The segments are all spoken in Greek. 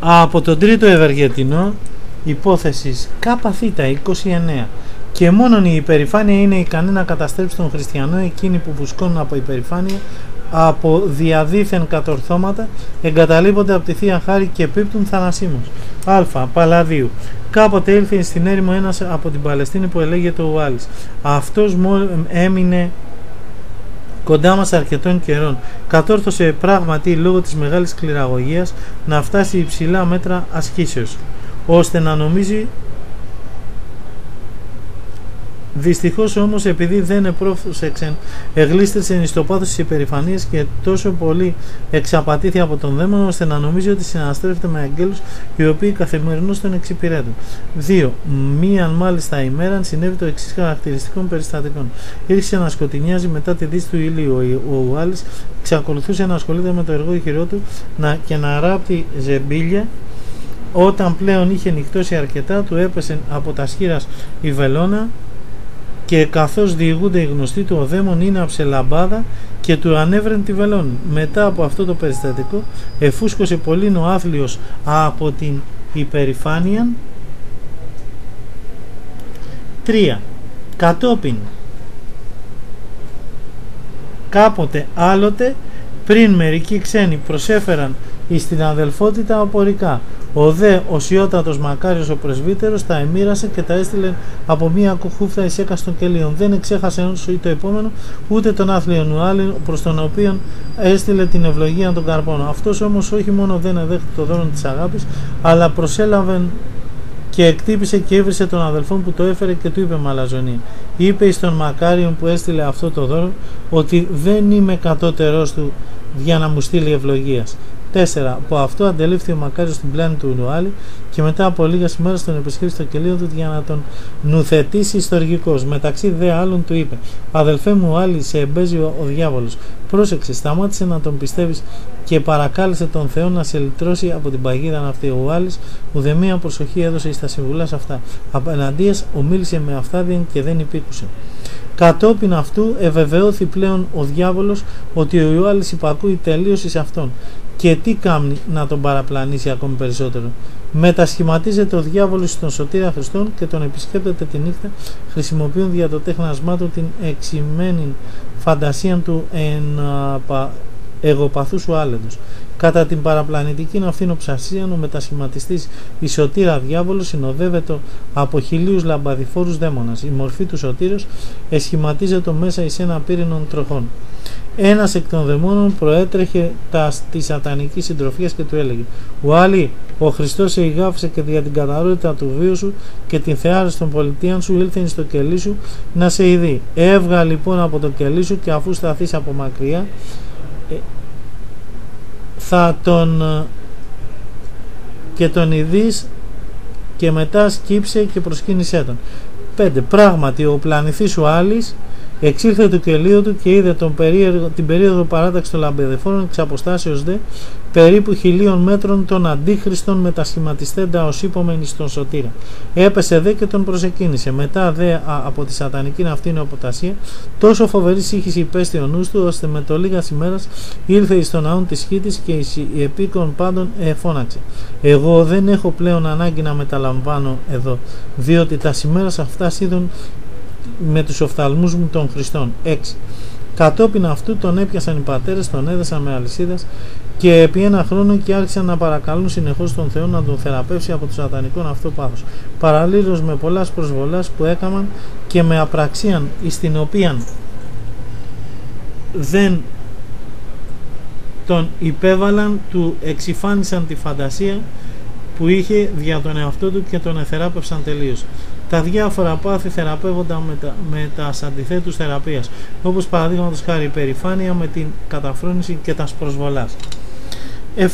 από τον τρίτο Ευεργετινό υπόθεσης ΚΘ 29 και μόνον η υπερηφάνεια είναι ικανή να καταστρέψει τον χριστιανό εκείνοι που βουσκώνουν από υπερηφάνεια από διαδίθεν κατορθώματα εγκαταλείπονται από τη Θεία Χάρη και πίπτουν θανασίμως. Α. Παλαδίου. Κάποτε ήλθε στην έρημο ένας από την Παλαιστίνη που ελέγεται ο Ουάλης. Αυτός έμεινε κοντά μας αρκετών καιρών. Κατόρθωσε πράγματι λόγω της μεγάλης κληραγωγίας να φτάσει υψηλά μέτρα ασκήσεως, ώστε να νομίζει Δυστυχώς όμως, επειδή δεν επρόφουσεξεν, εγλίστησε στο πάθος της υπερηφανίας και τόσο πολύ εξαπατήθη από τον δαίμονα, ώστε να νομίζει ότι συναστρέφεται με αγγέλους οι οποίοι καθημερινώς τον εξυπηρέτουν. 2. Μίαν μάλιστα ημέρα συνέβη το εξής χαρακτηριστικών περιστατικών. Ήρθε να σκοτεινιάζει μετά τη δύση του ηλίου. Ο Ουάλης εξακολουθούσε να ασχολείται με το εργό χειρό του να, και να ράπτει ζεμπίλια όταν πλέον είχε νυχτώσει αρκετά, του έπεσε από τα σχήρας η βελόνα και καθώς διηγούνται οι γνωστοί του ο δαίμον είναι αψελαμπάδα και του ανέβρεν τη βελόνη. Μετά από αυτό το περιστατικό εφούσκωσε πολύ ο άθλιος από την υπερηφάνεια. 3. Κατόπιν κάποτε άλλοτε πριν μερικοί ξένοι προσέφεραν εις την αδελφότητα απορικά ο δε οσιότατος μακάριος ο πρεσβύτερος τα εμοίρασε και τα έστειλε από μία κουχούφτα ει των κελίων. Δεν εξέχασε όσο το επόμενο, ούτε τον άθλιο Νουάλιν προς τον οποίο έστειλε την ευλογία των καρπών. Αυτός όμως όχι μόνο δεν εδέχεται το δώρο της αγάπης, αλλά προσέλαβε και εκτύπησε και έβρισε τον αδελφόν που το έφερε και του είπε μαλαζονή. Είπε εις τον Μακάριον που έστειλε αυτό το δώρο ότι δεν είμαι κατώτερός του για να μου στείλει ευλογίας. 4. Από αυτό αντελήφθη ο Μακάριο στην πλάνη του Νουάλη και μετά από λίγες ημέρε τον επισκέφθη στο κελίο του για να τον νουθετήσει ιστορικό. Μεταξύ δε άλλων του είπε: Αδελφέ μου, άλλη σε εμπέζει ο, ο διάβολος. Πρόσεξε, σταμάτησε να τον πιστεύεις και παρακάλεσε τον Θεό να σε λυτρώσει από την παγίδα αυτή. Ο Άλλη ουδέμια προσοχή έδωσε στα συμβουλά αυτά. Απέναντίας ομίλησε με αυθάδια και δεν υπήκουσε. Κατόπιν αυτού ευεβαιώθη πλέον ο διάβολος ότι ο Ιωάλης υπακούει τελείωση σε αυτόν και τι κάνει να τον παραπλανήσει ακόμη περισσότερο. Μετασχηματίζεται ο διάβολος στον σωτήρα Χριστόν και τον επισκέπτεται τη νύχτα χρησιμοποιούν δια το τέχνασμά του την εξημένη φαντασία του εν εγωπαθούς σου άλεντος. Κατά την παραπλανητική ψασία, ο μετασχηματιστής η σωτήρα διάβολος συνοδεύεται από χιλίους λαμπαδιφόρους δαίμονας. Η μορφή του σωτήρος εσχηματίζεται μέσα εις ένα πύρινο τροχών. Ένας εκ των δαιμόνων προέτρεχε τα, τη σατανική συντροφία και του έλεγε «Ουάλι, ο Χριστός σε ηγάφησε και δια την καταρότητα του βίου σου και την θεάρεση των πολιτείαν σου ήλθε στο κελί σου να σε ειδεί. Έβγα λοιπόν από το κελί σου και αφού σταθείς από μακριά ε, θα τον ε, και τον ειδείς και μετά σκύψε και προσκύνησέ τον. 5. Πράγματι ο πλανηθής σου άλλης Εξήλθε το κελίο του και είδε τον περίεργο, την περίοδο παράταξη των λαμπεδεφόρων εξ αποστάσεως δε περίπου χιλίων μέτρων των αντίχριστων μετασχηματιστέντα ως ύπομενης στον σωτήρα. Έπεσε δε και τον προσεκίνησε. Μετά δε από τη σατανική αυτή νεοποτασία τόσο φοβερή σύγχυση υπέστη ο νους του ώστε με το λίγας ημέρας ήλθε εις τον ναόν της χήτης και η επίκον πάντων εφώναξε. Εγώ δεν έχω πλέον ανάγκη να μεταλαμβάνω εδώ διότι τα σημέρας αυτά είδουν με τους οφθαλμούς μου των Χριστών. 6. Κατόπιν αυτού τον έπιασαν οι πατέρες, τον έδεσαν με αλυσίδες και επί ένα χρόνο και άρχισαν να παρακαλούν συνεχώς τον Θεό να τον θεραπεύσει από το σατανικό αυτό πάθος. Παραλλήλως με πολλές προσβολές που έκαναν και με απραξίαν στην οποία δεν τον υπέβαλαν, του εξυφάνισαν τη φαντασία που είχε δια τον εαυτό του και τον εθεράπευσαν τελείως τα διάφορα πάθη θεραπεύονταν με τα, με τα αντιθέτους θεραπείας, όπως παραδείγματος χάρη η περηφάνεια με την καταφρόνηση και τας προσβολάς.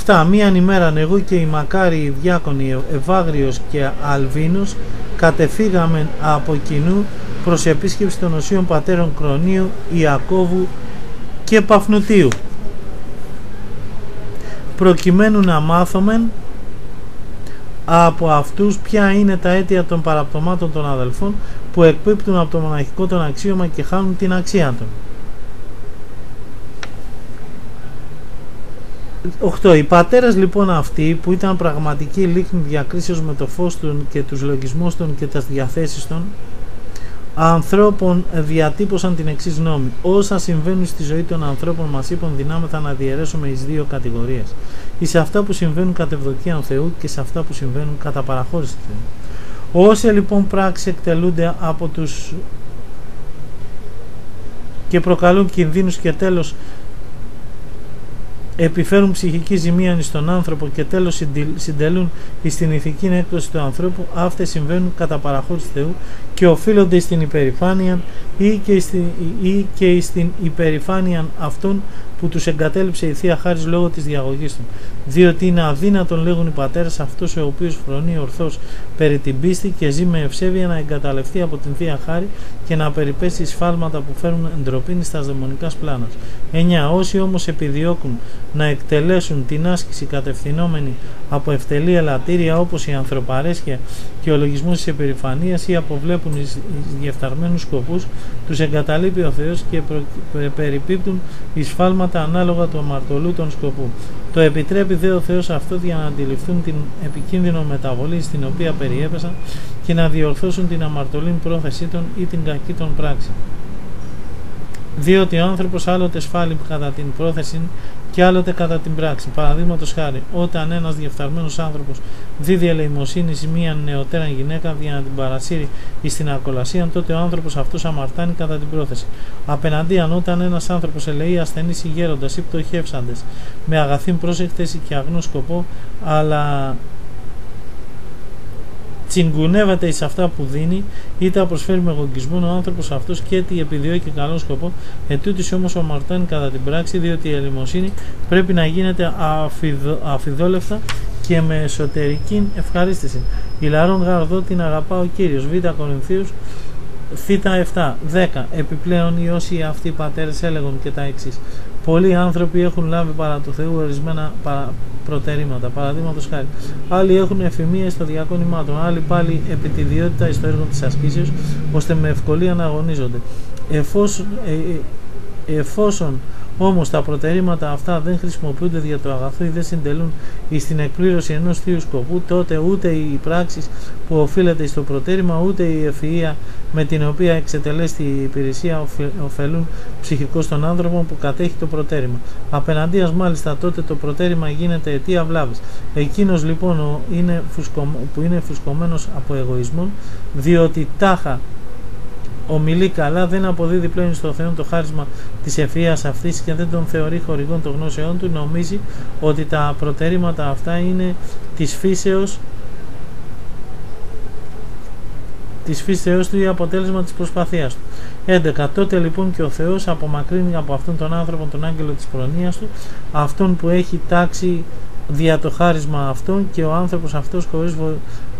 7. Μίαν ημέραν εγώ και η μακάρι διάκονοι Ευάγριος και Αλβίνος κατεφύγαμε από κοινού προς επίσκεψη των οσίων πατέρων Κρονίου, Ιακώβου και Παφνουτίου προκειμένου να μάθομεν από αυτούς ποια είναι τα αίτια των παραπτωμάτων των αδελφών που εκπίπτουν από το μοναχικό τον αξίωμα και χάνουν την αξία των. 8. Οι πατέρες λοιπόν αυτοί που ήταν πραγματική λίχνη διακρίσεως με το φως των και τους λογισμούς των και τις διαθέσεις των ανθρώπων διατύπωσαν την εξής νόμη. Όσα συμβαίνουν στη ζωή των ανθρώπων μας είπαν δυνάμετα να διαιρέσουμε εις δύο κατηγορίες. Ή σε αυτά που συμβαίνουν κατ' ευδοκία Θεού και σε αυτά που συμβαίνουν κατά παραχώρηση Θεού. Όσοι λοιπόν πράξει εκτελούνται από τους και προκαλούν κινδύνους και τέλος επιφέρουν ψυχική ζημία στον άνθρωπο και τέλος συντελούν στην ηθική έκδοση του ανθρώπου, αυτές συμβαίνουν κατά παραχώρηση Θεού και οφείλονται στην υπερηφάνεια ή και, στην, ή και στην υπερηφάνεια αυτών που τους εγκατέλειψε η Θεία Χάρις λόγω της διαγωγής του. Διότι είναι αδύνατον λέγουν οι πατέρες αυτός ο οποίος φρονεί ορθώς περί την πίστη και ζει με ευσέβεια να εγκαταλευτεί από την Θεία Χάρη και να περιπέσει σφάλματα που φέρουν εντροπίνη στα δαιμονικά πλάνα. 9. Όσοι όμως επιδιώκουν να εκτελέσουν την άσκηση κατευθυνόμενη από ευτελή ελαττήρια όπως η ανθρωπαρέσκεια και ο λογισμός της επιρρηφανίας ή αποβλέπουν εις διεφθαρμένους σκοπούς, τους εγκαταλείπει ο Θεός και περιπίπτουν σφάλματα ανάλογα του αμαρτωλού των σκοπού. Το επιτρέπει δε ο Θεός αυτό για να αντιληφθούν την επικίνδυνο μεταβολή στην οποία περιέπεσαν και να διορθώσουν την αμαρτωλή πρόθεσή των ή την κακή των πράξη. Διότι ο άνθρωπος άλλοτε σφάλει κατά την πρόθεση και άλλοτε κατά την πράξη. Παραδείγματος χάρη, όταν ένας διεφθαρμένος άνθρωπος δίδει ελεημοσύνη σε μία νεωτέρα γυναίκα για να την παρασύρει στην ακολασία, τότε ο άνθρωπος αυτός αμαρτάνει κατά την πρόθεση. Απέναντίαν, όταν ένας άνθρωπος ελεεί ασθενείς ή γέροντας ή πτωχεύσαντες με αγαθή πρόσεκτεση και αγνό σκοπό, αλλά τσιγκουνεύεται εις αυτά που δίνει ή τα προσφέρει με εγωγισμό ο άνθρωπος αυτός και τι επιδιώκει καλό σκοπό ετούτης όμως ομαρτάνει κατά την πράξη διότι η ελεημοσύνη πρέπει να γίνεται αφιδο, αφιδόλευτα και με εσωτερική ευχαρίστηση. Η λαρών γαρδό την αγαπά ο Κύριος. Β. Κορινθίους Θ 7. 10. Επιπλέον οι όσοι αυτοί οι πατέρες έλεγαν και τα εξής. Πολλοί άνθρωποι έχουν λάβει παρά του Θεού ορισμένα προτερήματα. Παραδείγματος χάρη. Άλλοι έχουν εφημεία στο διακόνημά των, άλλοι πάλι επιτιδιότητα στο έργο της ασκήσεως, ώστε με ευκολία να αγωνίζονται. Εφόσον, ε, ε, εφόσον Όμως τα προτερήματα αυτά δεν χρησιμοποιούνται για το αγαθό ή δεν συντελούν στην εκπλήρωση ενός θείου σκοπού, τότε ούτε οι πράξεις που οφείλεται στο προτέρημα, ούτε η ευφυα με την οποία εξετελέστη η υπηρεσία ωφελούν ψυχικό στον άνθρωπο που κατέχει το προτέρημα. Απέναντίας μάλιστα τότε το προτέρημα γίνεται αιτία βλάβης. Εκείνος λοιπόν είναι που είναι φουσκωμένος από εγωισμό, διότι τάχα ομιλεί καλά, δεν αποδίδει πλέον στο Θεό το χάρισμα της ευφυα αυτής και δεν τον θεωρεί χορηγόν των γνώσεών του, νομίζει ότι τα προτερήματα αυτά είναι της φύσεως της φύσεως του ή αποτέλεσμα της προσπαθίας του. 11. Τότε λοιπόν και ο Θεός απομακρύνει από αυτόν τον άνθρωπο τον άγγελο της προνοίας του, αυτόν που έχει τάξει δια το χάρισμα αυτόν και ο άνθρωπος αυτός χωρίς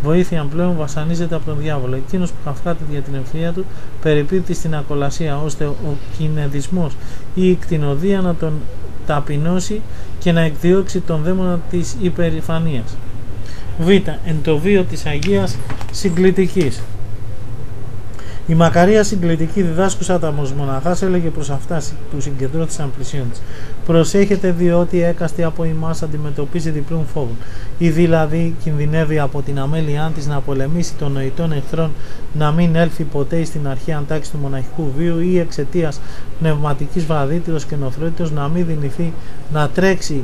βοήθεια πλέον βασανίζεται από τον διάβολο. Εκείνος που καυχάται για την ευθεία του περιπίπτει στην ακολασία ώστε ο κινεδισμός ή η κτηνοδία να τον ταπεινώσει και να εκδιώξει τον δαίμονα της υπερηφανίας. Β. Εν το βίο της Αγίας Συγκλητικής. Η Μακαρία συγκλητική διδάσκουσα τα μοναχά έλεγε προς αυτά που συγκεντρώθησαν πλησίον της. Προσέχετε διότι έκαστη από εμάς αντιμετωπίζει διπλούν φόβων. Ή δηλαδή κινδυνεύει από την αμέλειά της να πολεμήσει των νοητών εχθρών να μην έλθει ποτέ στην αρχαία τάξη του μοναχικού βίου ή εξαιτίας πνευματικής βραδίτηρο και νοθρότητο να μην δυνηθεί να τρέξει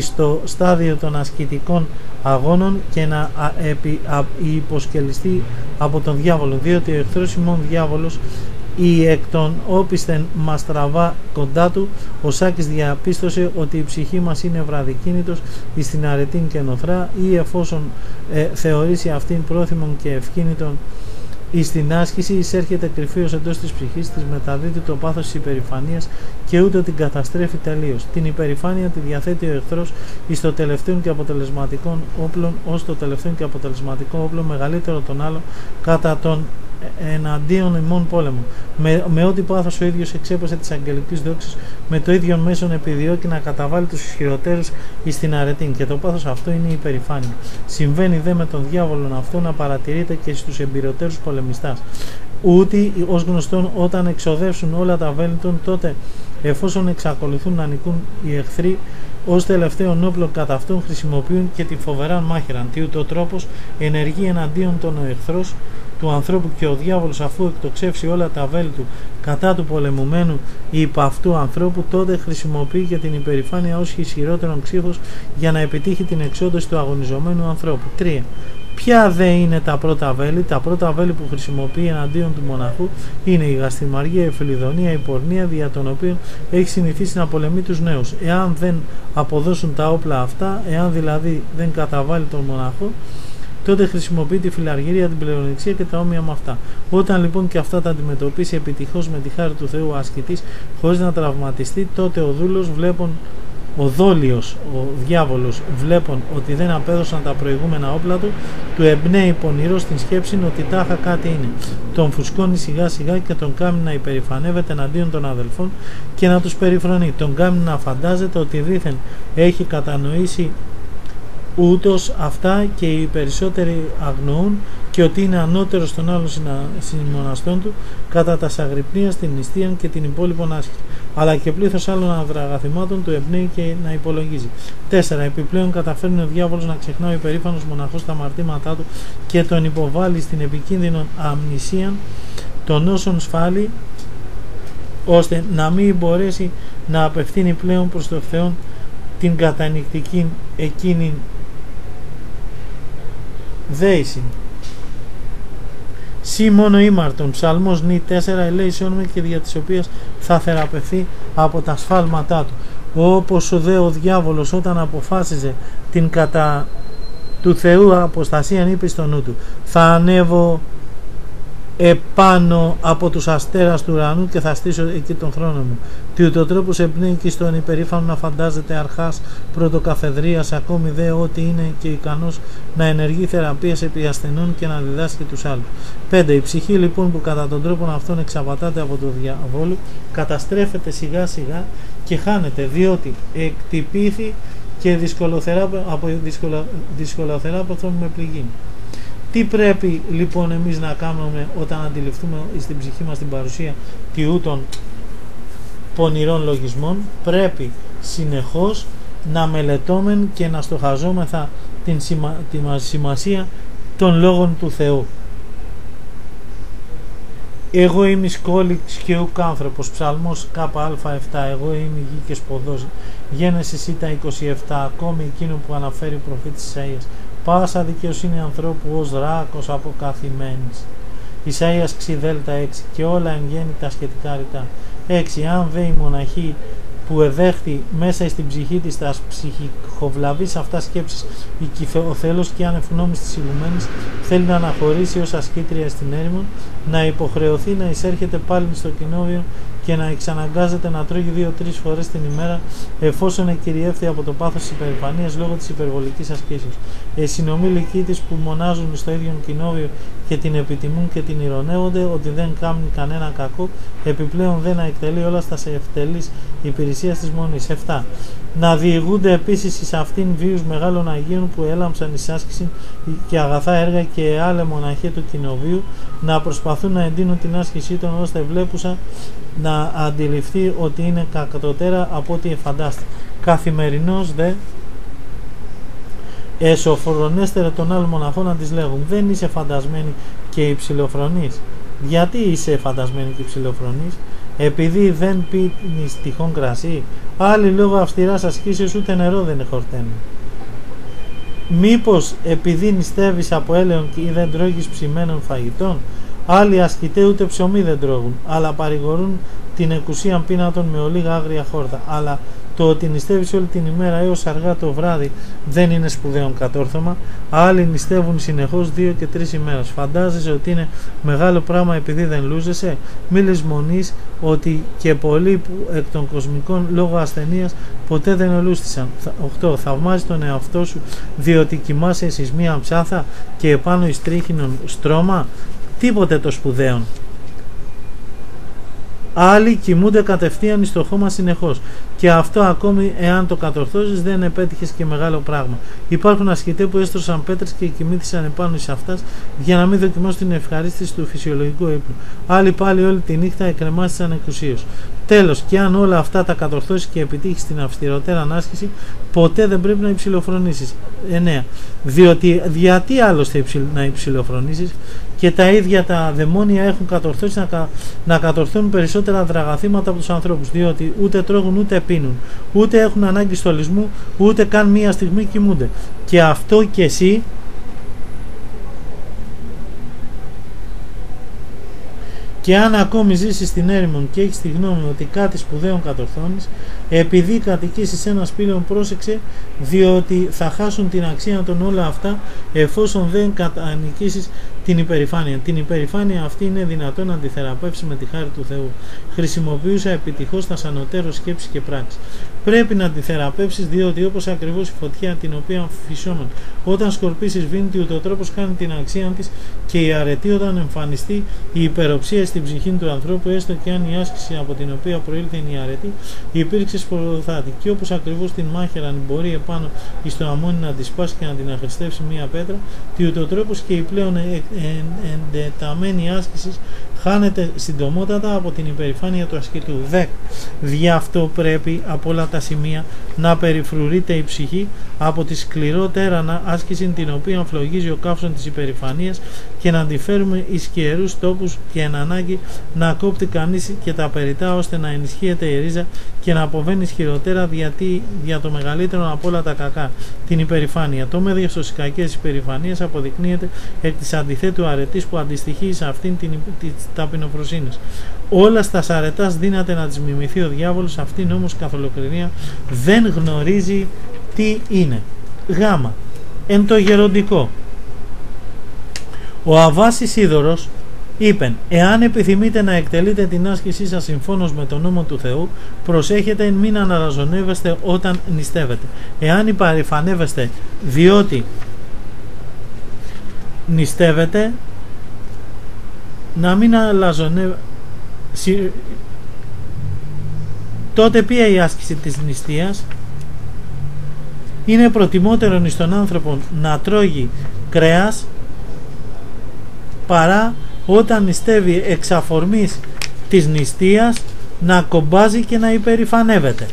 στο στάδιο των ασκητικών αγώνων και να επι, υποσκελιστεί από τον διάβολο διότι ο εχθρός ημών διάβολος ή εκ των όπισθεν μας τραβά κοντά του ο Σάκης διαπίστωσε ότι η ψυχή μας είναι βραδικίνητος στην αρετήν και νοθρά ή εφόσον ε, θεωρήσει αυτήν πρόθυμον και ευκίνητον η στην άσκηση εισέρχεται κρυφίως εντός της ψυχής της, μεταδίδει το πάθος της υπερηφανίας και ούτε την καταστρέφει τελείως. Την υπερηφάνεια τη διαθέτει ο εχθρός εις το τελευταίο και αποτελεσματικό όπλο, ως το τελευταίο και αποτελεσματικό όπλο μεγαλύτερο των άλλων κατά τον εναντίον ημών πόλεμο. Με, με ό,τι πάθος ο ίδιος εξέπασε τη αγγελικής δόξη, με το ίδιο μέσον επιδιώκει να καταβάλει τους ισχυρότερου εις την αρετήν. Και το πάθος αυτό είναι η υπερηφάνεια. Συμβαίνει δε με τον διάβολο αυτό να παρατηρείται και στους εμπειροτέρους πολεμιστάς. Ούτε ως γνωστόν όταν εξοδεύσουν όλα τα βέλη τότε εφόσον εξακολουθούν να νικούν οι εχθροί ως τελευταίο όπλο κατά αυτόν χρησιμοποιούν και τη φοβερά μάχηραν. Τι ούτω τρόπος ενεργεί εναντίον των εχθρών του ανθρώπου και ο διάβολος αφού εκτοξεύσει όλα τα βέλη του κατά του πολεμουμένου υπ' αυτού ανθρώπου τότε χρησιμοποιεί και την υπερηφάνεια ως ισχυρότερον ξύφος για να επιτύχει την εξόντωση του αγωνιζομένου ανθρώπου. 3. Ποια δε είναι τα πρώτα βέλη, τα πρώτα βέλη που χρησιμοποιεί εναντίον του μοναχού είναι η γαστιμαργία, η φιλιδονία, η πορνεία, δια των οποίων έχει συνηθίσει να πολεμεί τους νέους. Εάν δεν αποδώσουν τα όπλα αυτά, εάν δηλαδή δεν καταβάλει τον μοναχό, τότε χρησιμοποιεί τη φιλαργυρία, την πλεονεξία και τα όμοια με αυτά. Όταν λοιπόν και αυτά τα αντιμετωπίσει επιτυχώς με τη χάρη του Θεού ασκητής, χωρίς να τραυματιστεί, τότε ο δούλος βλέπουν ο δόλιος, ο διάβολος βλέπουν ότι δεν απέδωσαν τα προηγούμενα όπλα του, του εμπνέει πονηρό στην σκέψη ότι τάχα κάτι είναι. Τον φουσκώνει σιγά σιγά και τον κάνει να υπερηφανεύεται εναντίον των αδελφών και να τους περιφρονεί. Τον κάνει να φαντάζεται ότι δήθεν έχει κατανοήσει ούτως αυτά και οι περισσότεροι αγνοούν και ότι είναι ανώτερος των άλλων συμμοναστών του κατά τα σαγρυπνία, την νηστεία και την υπόλοιπον άσχη. Αλλά και πλήθος άλλων αδραγαθημάτων του εμπνέει και να υπολογίζει. 4. Επιπλέον καταφέρνει ο διάβολος να ξεχνά ο υπερήφανο μοναχός τα μαρτήματά του και τον υποβάλλει στην επικίνδυνο αμνησία των όσων σφάλει ώστε να μην μπορέσει να απευθύνει πλέον προς το Θεό την κατανικτική εκείνη δέησιν. Σύ μόνο ήμαρτον, ψαλμός νη 4 ελέησιον και δια της οποίας θα θεραπευθεί από τα σφάλματά του. Όπως ο δε ο διάβολος όταν αποφάσιζε την κατά του Θεού αποστασία είπε στο νου του θα ανέβω επάνω από τους αστέρας του ουρανού και θα στήσω εκεί τον χρόνο μου. Τι ούτω τρόπος εμπνέει στον υπερήφανο να φαντάζεται αρχάς πρωτοκαθεδρίας ακόμη δε ότι είναι και ικανός να ενεργεί θεραπείας επί ασθενών και να διδάσκει τους άλλους. 5. Η ψυχή λοιπόν που κατά τον τρόπο αυτόν εξαπατάται από το διαβόλου καταστρέφεται σιγά σιγά και χάνεται διότι εκτυπήθη και δυσκολοθερά με πληγή. Τι πρέπει λοιπόν εμείς να κάνουμε όταν αντιληφθούμε στην ψυχή μας την παρουσία τιού των πονηρών λογισμών πρέπει συνεχώς να μελετώμεν και να στοχαζόμεθα την σημασία των λόγων του Θεού. Εγώ είμαι σκόληξ και ουκ άνθρωπος, ψαλμός ΚΑ7, εγώ είμαι γη και σποδός, Γένεσης ΙΤΑ 27, ακόμη εκείνο που αναφέρει ο προφήτης Ισαΐας πάσα δικαιοσύνη ανθρώπου ως ράκος αποκαθημένης. Ισαΐας ξιδέλτα 6 και όλα εν γέννη τα σχετικά ρητά. 6. Αν δε η μοναχή που εδέχθη μέσα στην ψυχή της τα ψυχικοβλαβείς αυτά σκέψεις ο θέλος και ανεφνόμης της ηγουμένης θέλει να αναχωρήσει ως ασκήτρια στην έρημο να υποχρεωθεί να εισέρχεται πάλι στο κοινόβιο και να εξαναγκάζεται να τρώγει δύο-τρεις φορές την ημέρα εφόσον εκυριεύθει από το πάθος της υπερηφανίας λόγω της υπερβολικής ασκήσεως. Οι συνομήλικοί της που μονάζουν στο ίδιο κοινόβιο και την επιτιμούν και την ηρωνεύονται ότι δεν κάνουν κανένα κακό, επιπλέον δεν εκτελεί όλα στα ευτελεί υπηρεσίας της μονή. 7. Να διηγούνται επίσης εις αυτήν βίους μεγάλων Αγίων που έλαμψαν εις άσκηση και αγαθά έργα και άλλα μοναχέ του κοινοβίου να προσπαθούν να εντείνουν την άσκησή των ώστε βλέπουσα να αντιληφθεί ότι είναι κακατοτέρα από ό,τι φαντάστηκε. Καθημερινώς δε εσωφρονέστερα των άλλων μοναχών να τις λέγουν δεν είσαι φαντασμένη και υψηλοφρονής. Γιατί είσαι φαντασμένη και υψηλοφρονής; Επειδή δεν πίνεις τυχόν κρασί άλλοι λόγω αυστηράς ασκήσεως ούτε νερό δεν χορταίνουν. Μήπως επειδή νηστεύεις από έλεον και δεν τρώγεις ψημένων φαγητών Άλλοι ασκητέ ούτε ψωμί δεν τρώγουν, αλλά παρηγορούν την εκουσία πίνατον με ολίγα άγρια χόρτα. Αλλά το ότι νηστεύεις όλη την ημέρα έως αργά το βράδυ δεν είναι σπουδαίο κατόρθωμα. Άλλοι νηστεύουν συνεχώς δύο και τρεις ημέρες. Φαντάζεσαι ότι είναι μεγάλο πράγμα επειδή δεν λούζεσαι; Μη λησμονείς ότι και πολλοί που εκ των κοσμικών λόγω ασθενείας ποτέ δεν ελούστησαν. 8. Θαυμάζει τον εαυτό σου διότι κοιμάσαι εσείς μία ψάθα και επάνω εις στρώμα; Τίποτε το σπουδαίο. Άλλοι κοιμούνται κατευθείαν στο χώμα συνεχώς. Και αυτό ακόμη εάν το κατορθώσεις δεν επέτυχες και μεγάλο πράγμα. Υπάρχουν ασκητέ που έστρωσαν πέτρες και κοιμήθησαν επάνω σε αυτάς για να μην δοκιμάσουν την ευχαρίστηση του φυσιολογικού ύπνου. Άλλοι πάλι όλη τη νύχτα εκκρεμάστησαν εκουσίω. Τέλος και αν όλα αυτά τα κατορθώσεις και επιτύχεις στην αυστηρότερα ανάσκηση ποτέ δεν πρέπει να υψηλοφρονήσεις. 9. Διότι γιατί άλλωστε να υψηλοφρονήσεις και τα ίδια τα δαιμόνια έχουν κατορθώσει να, να κατορθώνουν περισσότερα δραγαθήματα από τους ανθρώπους. Διότι ούτε τρώγουν ούτε πίνουν ούτε έχουν ανάγκη στολισμού ούτε καν μία στιγμή κοιμούνται. Και αυτό και εσύ Και αν ακόμη ζήσεις στην έρημον και έχεις τη γνώμη ότι κάτι σπουδαίο κατορθώνεις, επειδή κατοικήσεις σε ένα σπήλαιο, πρόσεξε, διότι θα χάσουν την αξία των όλα αυτά εφόσον δεν κατανικήσει την υπερηφάνεια. Την υπερηφάνεια αυτή είναι δυνατόν να τη θεραπεύσει με τη χάρη του Θεού. Χρησιμοποιούσα επιτυχώς τα σανωτέρω σκέψη και πράξη. Πρέπει να τη θεραπεύσεις διότι όπως ακριβώς η φωτιά την οποία φυσόμεν όταν σκορπίσεις σβήνει, ούτω τρόπος κάνει την αξία της και η αρετή όταν εμφανιστεί η υπεροψία στην ψυχή του ανθρώπου, έστω και αν η άσκηση από την οποία προήλθε η αρετή υπήρξε σποροδοθάτη. Και όπως ακριβώς την μάχερα μπορεί επάνω στο αμόνι να τη σπάσει και να την αχρηστεύσει μία πέτρα, τι ούτω τρόπος και η πλέον εντεταμένη άσκησης χάνεται συντομότατα από την υπερηφάνεια του ασκητού. 10. Δι' αυτό πρέπει από όλα τα σημεία να περιφρουρείται η ψυχή από τη σκληρότερα άσκησης την οποία φλογίζει ο καύσον της υπερηφανίας και να τη φέρουμε εις καιρούς τόπους και εν ανάγκη να κόπτει κανείς και τα περιτά ώστε να ενισχύεται η ρίζα και να αποβαίνει ισχυρότερα γιατί για το μεγαλύτερο από όλα τα κακά, την υπερηφάνεια. Το μέγεθο τη κακές υπερηφανίας αποδεικνύεται εκ της αντιθέτου αρετής που αντιστοιχεί σε αυτήν την ταπεινοφροσύνης. Όλα στα αρετάς δύναται να τι μιμηθεί ο διάβολος, αυτήν όμως καθ' ολοκληρία δεν γνωρίζει τι είναι. Γάμα. Εν το γεροντικό. Ο Αβάσης Σίδωρος είπεν «Εάν επιθυμείτε να εκτελείτε την άσκησή σας συμφώνως με τον νόμο του Θεού, προσέχετε μην αναλαζονεύεστε όταν νηστεύετε. Εάν υπαρηφανεύεστε διότι νηστεύετε, να μην αναλαζονεύεστε τότε ποια η άσκηση της νηστείας; Είναι προτιμότερο στον άνθρωπο να τρώγει κρέας παρά όταν νηστεύει εξ αφορμής της νηστείας να κομπάζει και να υπερηφανεύεται.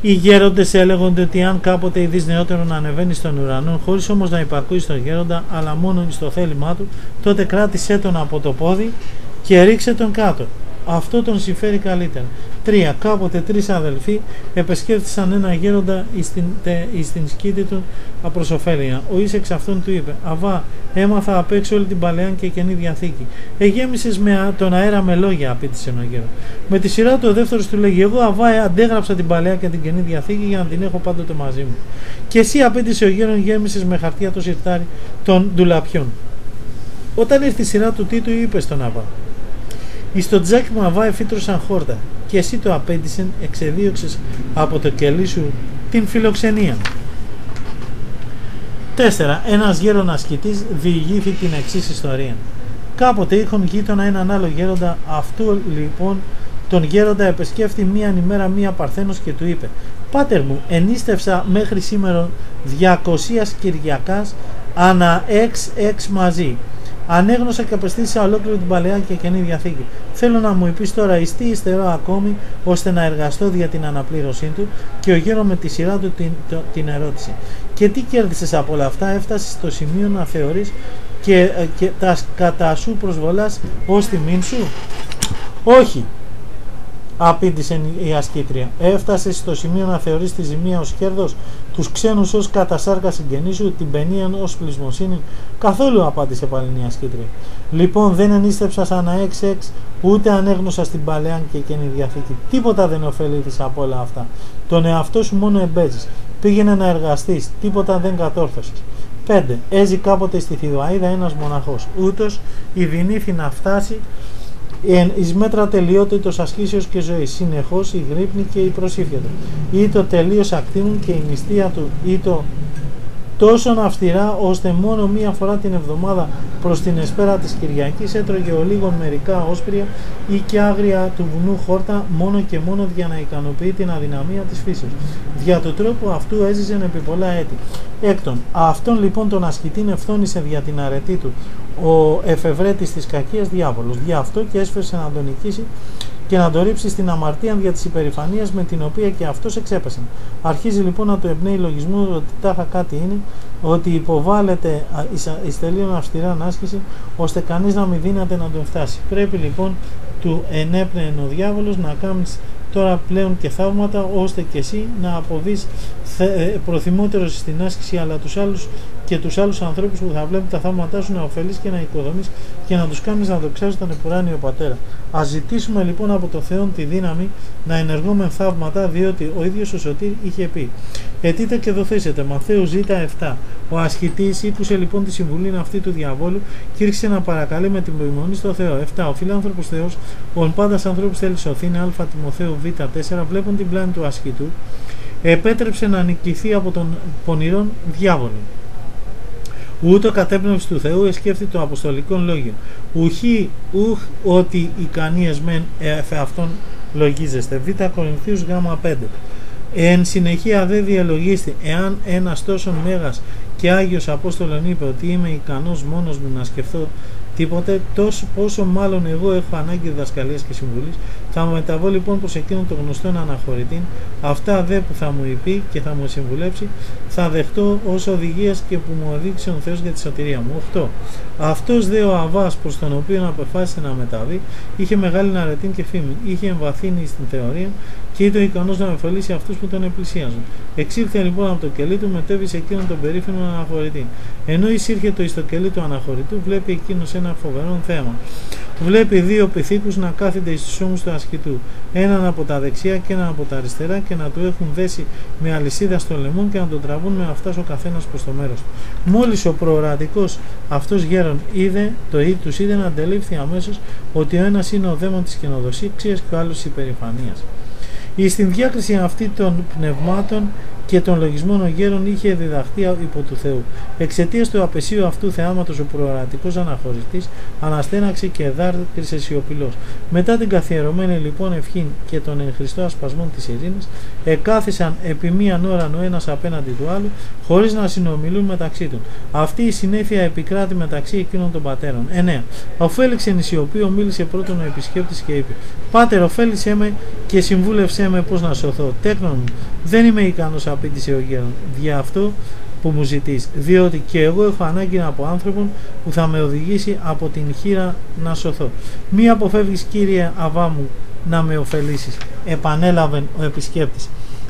Οι γέροντες έλεγονται ότι αν κάποτε η νεότερο να ανεβαίνει στον ουρανό, χωρίς όμως να υπακούει στον γέροντα, αλλά μόνο στο θέλημά του, τότε κράτησέ τον από το πόδι και ρίξε τον κάτω. Αυτό τον συμφέρει καλύτερα. Τρία. Κάποτε τρεις αδελφοί επεσκέφθησαν ένα γέροντα στην, στην σκήτη του απροσοφέλεια. Ο εις εξ αυτών του είπε «Αβά, έμαθα απ' έξω όλη την παλαιά και καινή διαθήκη. Εγέμισες με τον αέρα με λόγια», απίτησε ο γέρο. Με τη σειρά του ο δεύτερος του λέγει «Εγώ αβά αντέγραψα την παλαιά και την καινή διαθήκη για να την έχω πάντοτε μαζί μου». Και εσύ απίτησε ο γέρον γέμισες με χαρτιά το σιρτάρι των ντουλαπιών. Όταν ήρθε η σειρά του Τίτου είπε στον Αβά Εις το τζάκι μου αβά εφήτρωσαν χόρτα και εσύ το απέντησεν εξεδίωξες από το κελί σου την φιλοξενία. 4. Ένας γέρον ασκητής διηγήθη την εξής ιστορία. Κάποτε είχαν γείτονα έναν άλλο γέροντα, αυτού λοιπόν τον γέροντα επεσκέφθη μία ημέρα μία παρθένος και του είπε «Πάτερ μου, ενίστευσα μέχρι σήμερα 200 Κυριακάς ανά εξ εξ μαζί Ανέγνωσα και απεστήθησα ολόκληρη την παλαιά και καινή διαθήκη. Θέλω να μου πεις τώρα εις τι υστερώ ακόμη ώστε να εργαστώ για την αναπλήρωσή του και ο γέρο με τη σειρά του την, την ερώτηση. Και τι κέρδισες από όλα αυτά, έφτασες στο σημείο να θεωρείς και, ε, και τα κατά σου προσβολάς ως τιμήν σου; Όχι, απήντησε η ασκήτρια. Έφτασε στο σημείο να θεωρεί τη ζημία ως κέρδος, τους ξένους ως κατασάρκα συγγενή σου, την παινία ως πλησμοσύνη. Καθόλου, απάντησε πάλι η ασκήτρια. Λοιπόν, δεν ενίστεψα σαν να έξι-έξ, ούτε ανέγνωσα στην παλαιά και καινή διαθήκη. Τίποτα δεν ωφελήθησα από όλα αυτά. Τον εαυτό σου μόνο εμπέζεις. Πήγαινε να εργαστείς, τίποτα δεν κατόρθωσες. 5. Έζει κάποτε στη Θηδουαίδα ένας μοναχός. Ούτως η δινήθη να φτάσει εις μέτρα τελειότητος ασκήσεως και ζωής, συνεχώς η γρύπνη και η προσήφια του, ή το τελείως ακτίνουν και η νηστεία του, ή το τόσο αυστηρά ώστε μόνο μία φορά την εβδομάδα προς την εσπέρα της Κυριακής έτρωγε ο λίγων μερικά όσπρια ή και άγρια του βουνού χόρτα μόνο και μόνο για να ικανοποιεί την αδυναμία της φύσης. Δια του τρόπου αυτού έζησε επί πολλά έτη. Έκτον, αυτόν λοιπόν τον ασκητήν ευθόνησε δια την αρετή του ο εφευρέτης της κακίας διάβολος. Δια αυτό και έσφερσε να τον νικήσει και να το ρίψει στην αμαρτία για της υπερηφανίας με την οποία και αυτός εξέπεσε. Αρχίζει λοιπόν να το εμπνέει λογισμό ότι τάχα κάτι είναι, ότι υποβάλλεται εις τελείων αυστηρά άσκηση, ώστε κανείς να μην δύναται να τον φτάσει. Πρέπει λοιπόν του ενέπνεε ο διάβολος να κάνεις τώρα πλέον και θαύματα ώστε και εσύ να αποβείς ε, προθυμότερος στην άσκηση αλλά τους άλλους και τους άλλους ανθρώπους που θα βλέπουν τα θαύματά σου να ωφελείς και να οικοδομείς και να τους κάνεις να δοξάζεις τον επουράνιο Πατέρα. Ας ζητήσουμε λοιπόν από το Θεό τη δύναμη να ενεργούμε θαύματα διότι ο ίδιος ο Σωτήρ είχε πει Ετείτε και δοθήσετε. Μαθαίου ζήτα 7. Ο ασκητή ήκουσε λοιπόν τη συμβουλή αυτή του διαβόλου και ήρθε να παρακαλεί με την υπομονή στο Θεό. 7. Ο φιλάνθρωπο Θεός, ο πάντας ανθρώπου θέλει σωθεί, Α Τιμοθέου Β4, βλέπουν την πλάνη του ασκητού, επέτρεψε να νικηθεί από τον πονηρόν διάβολο. Ούτω κατέπνευση του Θεού εσκέφθη το αποστολικό λόγιο. Ουχή, ουχ, ότι ικανίες μεν εφ' αυτόν λογίζεστε. Β Κορινθίους Γ 5. Εν συνεχεία δε διαλογίστη, εάν ένας τόσο μέγας και Άγιος Απόστολον είπε ότι είμαι ικανός μόνος μου να σκεφτώ τίποτε, τόσο, πόσο μάλλον εγώ έχω ανάγκη διδασκαλίας και συμβουλής. Θα μεταβώ λοιπόν προς εκείνον τον γνωστό αναχωρητή, αυτά δε που θα μου είπε και θα μου συμβουλέψει, θα δεχτώ ως οδηγίας και που μου οδήγησε ο Θεός για τη σωτηρία μου. 8. Αυτός δε ο Αβάς προς τον οποίο αποφάσισε να μεταβεί, είχε μεγάλη αρετή και φήμη, είχε εμβαθύνει στην θεωρία και ήταν ικανός να ωφελήσει αυτούς που τον επλησίαζαν. Εξήλθε λοιπόν από το κελί του, μετέβη σε εκείνον τον περίφημο αναχωρητή. Ενώ εισήρχε το στο κελί του αναχωρητού, βλέπει εκείνος ένα φοβερό θέμα. Βλέπει δύο πυθίκους να κάθονται στου ώμους του ασκητού, έναν από τα δεξιά και έναν από τα αριστερά και να του έχουν δέσει με αλυσίδα στο λαιμό και να τον τραβούν με αυτά ο καθένας προς το μέρος του. Μόλις ο προορατικός αυτός γέρον είδε, το ή τους είδε να αντελήφθη αμέσως ότι ο ένας είναι ο δαίμον της κοινοδοσία και ο άλλος υπερηφανίας. Στην διάκριση αυτή των πνευμάτων και των λογισμών ο γέρον είχε διδαχθεί υπό του Θεού. Εξαιτίας του απεσίου αυτού θεάματος ο προορατικός αναχωριστής αναστέναξε και δάκρυσε σιωπηλός. Μετά την καθιερωμένη λοιπόν ευχή και τον εν Χριστώ ασπασμών της ειρήνης, εκάθισαν επί μίαν ώρα ο ένας απέναντι του άλλου, χωρίς να συνομιλούν μεταξύ τους. Αυτή η συνέφεια επικράτη μεταξύ εκείνων των πατέρων. 9. Ο Φέληξ εν ο μίλησε πρώτον ο επισκέπτης και είπε: Πάτερ, ωφέλησέ με και συμβούλευσέ με πώς να σωθώ. Τέκνον μου, δεν είμαι ικανός απίτησε ο γέρον. Δια αυτό που μου ζητείς, διότι και εγώ έχω ανάγκη από άνθρωπον που θα με οδηγήσει από την χείρα να σωθώ. Μη αποφεύγεις κύριε Αβά μου να με ωφελήσεις, επανέλαβε ο επισκέπτης,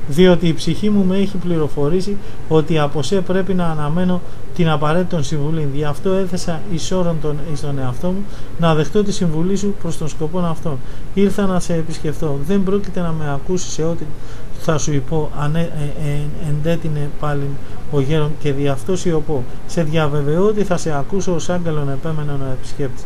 διότι η ψυχή μου με έχει πληροφορήσει ότι από σε πρέπει να αναμένω την απαραίτητη συμβουλή. Γι' αυτό έθεσα ισόρρον τον, εις τον εαυτό μου να δεχτώ τη συμβουλή σου προς τον σκοπό αυτόν. Ήρθα να σε επισκεφτώ. Δεν πρόκειται να με ακούσει σε ό,τι θα σου υπώ αν ε, ε, εντέτεινε πάλι ο γέρον και δι' αυτός σιωπώ. Σε διαβεβαιώ ότι θα σε ακούσω ως άγγελον επέμενον ο επισκέπτης.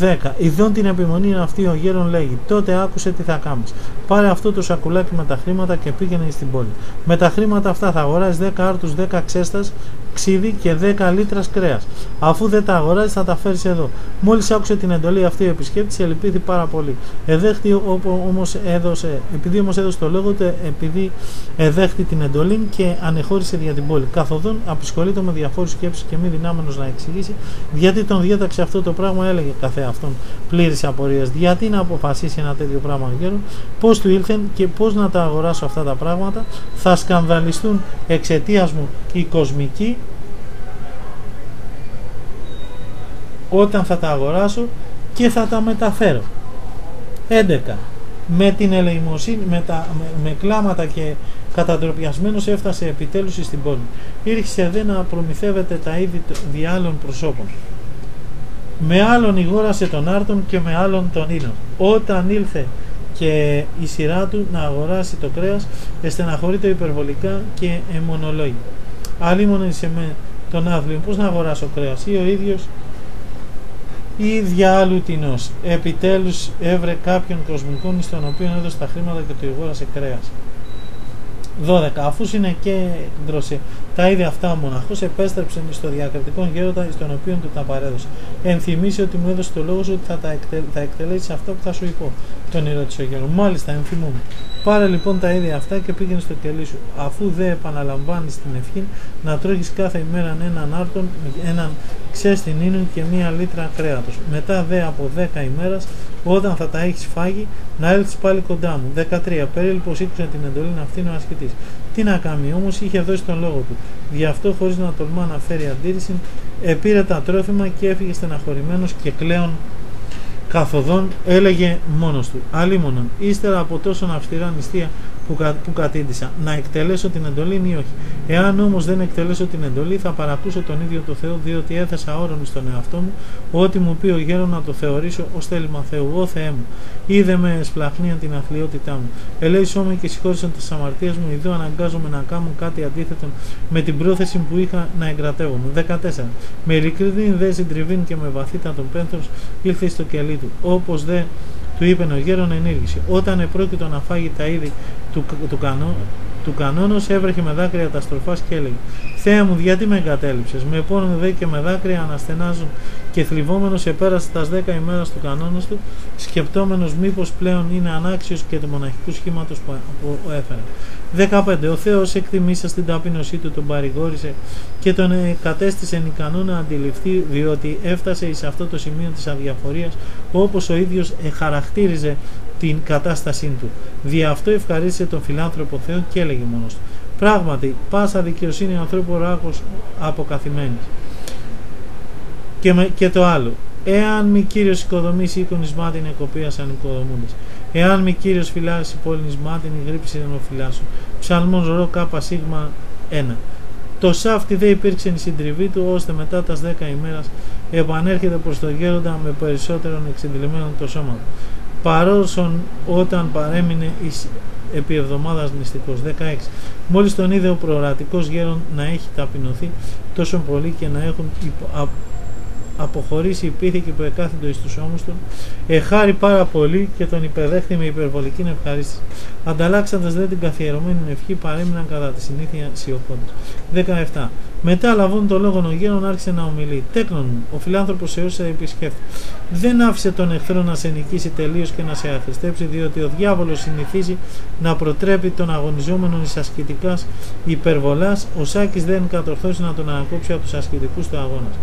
10. Ιδών την επιμονή αυτή ο γέρον λέγει. Τότε άκουσε τι θα κάνεις. Πάρε αυτό το σακουλάκι με τα χρήματα και πήγαινε στην πόλη. Με τα χρήματα αυτά θα αγοράσεις 10 άρτους, 10 ξέστας ξύδι και 10 λίτρας κρέας. Αφού δεν τα αγοράζεις, θα τα φέρεις εδώ. Μόλις άκουσε την εντολή αυτή ο επισκέπτης, ελπίδη πάρα πολύ. Εδέχτη όμως έδωσε, επειδή όμως έδωσε το λόγο του, επειδή εδέχτη την εντολή και ανεχώρησε για την πόλη. Καθοδόν απεισχολείται με διαφόρους σκέψεις και μη δυνάμενος να εξηγήσει γιατί τον διέταξε αυτό το πράγμα, έλεγε καθέ αυτόν πλήρης απορίας. Γιατί να αποφασίσει ένα τέτοιο πράγμα γέρο, πώς του ήλθεν και πώς να τα αγοράσω αυτά τα πράγματα, θα σκανδαλιστούν εξαιτίας μου οι κοσμικοί όταν θα τα αγοράσω και θα τα μεταφέρω. 11. Με την ελεημοσύνη, με, τα, με, κλάματα και κατατροπιασμένος έφτασε επιτέλους στην πόλη. Ήρθε δε να προμηθεύεται τα είδη διάλων προσώπων. Με άλλον ηγόρασε τον Άρτον και με άλλον τον Ήλον. Όταν ήλθε και η σειρά του να αγοράσει το κρέας, εστεναχωρείται υπερβολικά και αιμονολόγει. Άλλοι μόνο είσαι με τον άθλιο, πώς να αγοράσω κρέας; Ή ο ίδιος ή δια άλλου τεινός. Επιτέλους έβρε κάποιον κοσμικών στον οποίο έδωσε τα χρήματα και του αγόρασε κρέας. 12. Αφού είναι και ντροσέ, τα ίδια αυτά ο μοναχός επέστρεψε στο διακριτικό γέροντα στον οποίο του τα παρέδωσε. Ενθυμίσει ότι μου έδωσε το λόγο σου ότι θα, τα εκτε... θα εκτελέσεις αυτό που θα σου είπω. Τον ρώτησε ο γέρο. Μάλιστα, ενθυμούμε. Πάρε λοιπόν τα ίδια αυτά και πήγαινε στο κελί σου. Αφού δεν επαναλαμβάνεις την ευχή να τρώγεις κάθε ημέρα έναν άρτον, έναν ξέστην ίνων και μία λίτρα κρέατος. Μετά δε από 10 ημέρας Όταν θα τα έχεις φάγει, να έλθει πάλι κοντά μου. 13. Περί πω ήκουσε την εντολή να αυτήν ο ασκητής. Τι να κάνει όμως, είχε δώσει τον λόγο του. Γι' αυτό, χωρίς να τολμά να φέρει αντίρρηση, επήρε τα τρόφιμα και έφυγε στεναχωρημένος και κλαίων καθοδόν έλεγε μόνος του «Αλίμονον, ύστερα από τόσο αυστηρά νηστεία που, κα, που κατήντησα, να εκτελέσω την εντολή ή όχι. Εάν όμως δεν εκτελέσω την εντολή, θα παρακούσω τον ίδιο το Θεό, διότι έθεσα όρον στον εαυτό μου, ότι μου πει ο γέρο να το θεωρήσω ως θέλημα Θεού. Ω Θεέ μου, είδε με εσπλαχνίαν την αθλειότητά μου. Ελέησό με και συγχώρησαν τι αμαρτίε μου, ειδού αναγκάζομαι να κάνω κάτι αντίθετο με την πρόθεση που είχα να εγκρατεύομαι. 14. Με ειλικρινή δε συντριβήν και με βαθύτατον πένθος ήλθε στο κελί του. Όπως δε του είπε ο γέρον ενήργησε. Όταν επρόκειτο να φάγει τα είδη του, του, κανό, του κανόνος έβρεχε με δάκρυα τα στροφάς και έλεγε «Θεέ μου, γιατί με εγκατέλειψες, με πόνο δε και με δάκρυα αναστενάζουν και θλιβόμενος επέρασε τας δέκα ημέρας του κανόνος του, σκεπτόμενος μήπως πλέον είναι ανάξιος και του μοναχικού σχήματος που, που έφερε. 15. Ο Θεός εκτιμήσα στην ταπεινωσή του τον παρηγόρησε και τον κατέστησε ικανό να αντιληφθεί διότι έφτασε σε αυτό το σημείο της αδιαφορίας όπως ο ίδιος χαρακτήριζε την κατάστασή του. Δι' αυτό ευχαρίστησε τον φιλάνθρωπο Θεό και έλεγε μόνος του. Πράγματι, πάσα δικαιοσύνη ανθρώπου ράκος αποκαθημένη. Και, με, και το άλλο. Εάν μη κύριος οικοδομήσει οίκον εις μάτιν εκοπίασαν οικοδομούντες. Εάν μη κύριος φυλάσει πόλην εις μάτιν γρήψη ενοφυλάσσου. Ψαλμός ρο κάπα σίγμα 1. Το σάφτι δεν υπήρξε η συντριβή του, ώστε μετά τας 10 ημέρας επανέρχεται προς το γέροντα με περισσότερον εξεντλημένο το σώμα του παρόσον όταν παρέμεινε επί εβδομάδας νηστικός 16 μόλις τον είδε ο προορατικός γέρον να έχει ταπεινωθεί τόσο πολύ και να έχουν αποχωρήσει η πίθηκη που εκάθιτο εις τους ώμους του, εχάρη πάρα πολύ και τον υπεδέχθη με υπερβολική ευχαρίστηση. Ανταλλάξαντας δε την καθιερωμένη ευχή παρέμειναν κατά τη συνήθεια σιωπώντας. 17. Μετά λαβούν το λόγο ο γέρον άρχισε να ομιλεί. Τέκνον μου, ο φιλάνθρωπος Θεός σε επισκέφτη. Δεν άφησε τον εχθρό να σε νικήσει τελείως και να σε αθεστέψει, διότι ο διάβολος συνηθίζει να προτρέπει τον αγωνιζόμενο εις ασκητικάς υπερβολάς. Ο Σάκης δεν κατορθώσει να τον ανακόψει από τους ασκητικούς του αγώνας.